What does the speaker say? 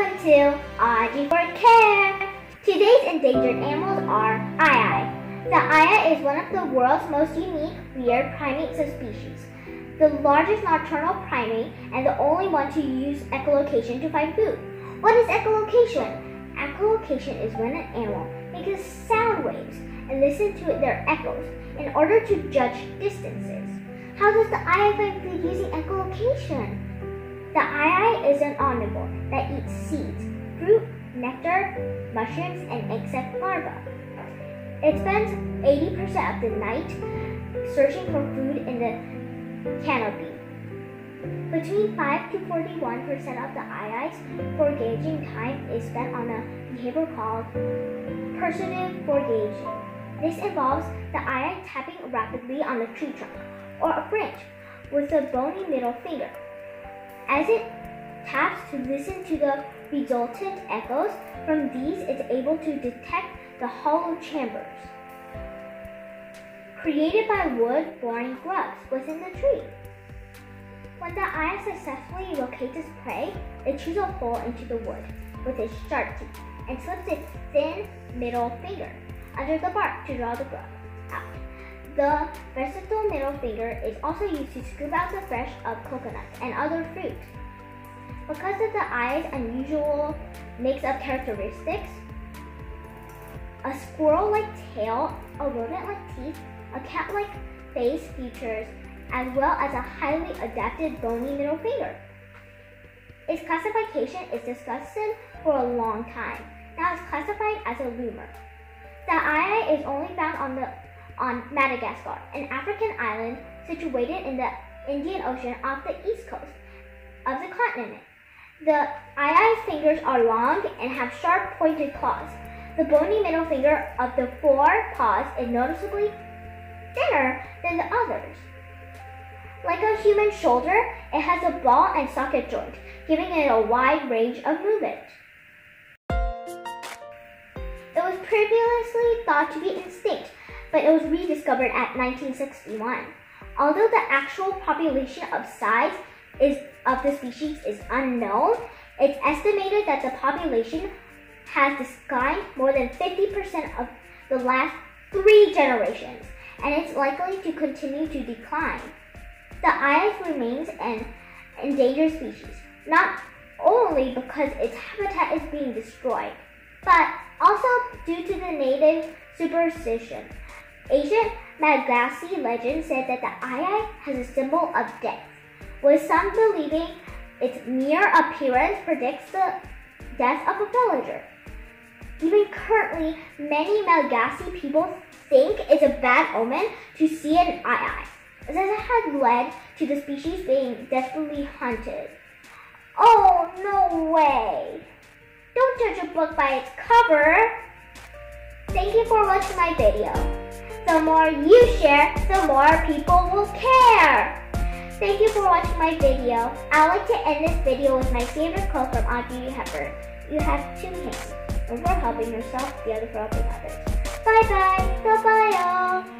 Welcome to Audrey for Care. Today's endangered animals are aye The aye is one of the world's most unique weird primate subspecies, the largest nocturnal primate and the only one to use echolocation to find food. What is echolocation? Echolocation is when an animal makes sound waves and listen to their echoes in order to judge distances. How does the aye find food using echolocation? The aye is an omnivore that eats seeds, fruit, nectar, mushrooms, and insect larvae. It spends 80% of the night searching for food in the canopy. Between 5 to 41% of the aye's foraging time is spent on a behavior called percussive foraging. This involves the aye tapping rapidly on a tree trunk or a branch with a bony middle finger. As it taps to listen to the resultant echoes, from these it's able to detect the hollow chambers created by wood-boring grubs within the tree. When the aye successfully locates its prey, it chews a hole into the wood with its sharp teeth and slips its thin middle finger under the bark to draw the grub out. The versatile middle finger is also used to scoop out the flesh of coconuts and other fruit. Because of the aye's unusual mix of characteristics, a squirrel-like tail, a rodent-like teeth, a cat-like face features, as well as a highly adapted bony middle finger. Its classification is discussed for a long time. Now it's classified as a lemur. The aye is only found on the on Madagascar, an African island situated in the Indian Ocean off the east coast of the continent. The aye's fingers are long and have sharp pointed claws. The bony middle finger of the four paws is noticeably thinner than the others. Like a human shoulder, it has a ball and socket joint, giving it a wide range of movement. It was previously thought to be extinct, but it was rediscovered at 1961. Although the actual population of size is, of the species is unknown, it's estimated that the population has declined more than 50% of the last three generations, and it's likely to continue to decline. The aye remains an endangered species, not only because its habitat is being destroyed, but also due to the native superstition. Ancient Malagasy legend said that the aye has a symbol of death, with some believing its mere appearance predicts the death of a villager. Even currently, many Malagasy people think it's a bad omen to see an aye. as it has led to the species being desperately hunted. Oh, no way! Don't judge a book by its cover! Thank you for watching my video. The more you share, the more people will care. Thank you for watching my video. I like to end this video with my favorite quote from Audrey Hepburn. You have two hands. One for helping yourself, the other for helping others. Bye bye. Bye bye y'all.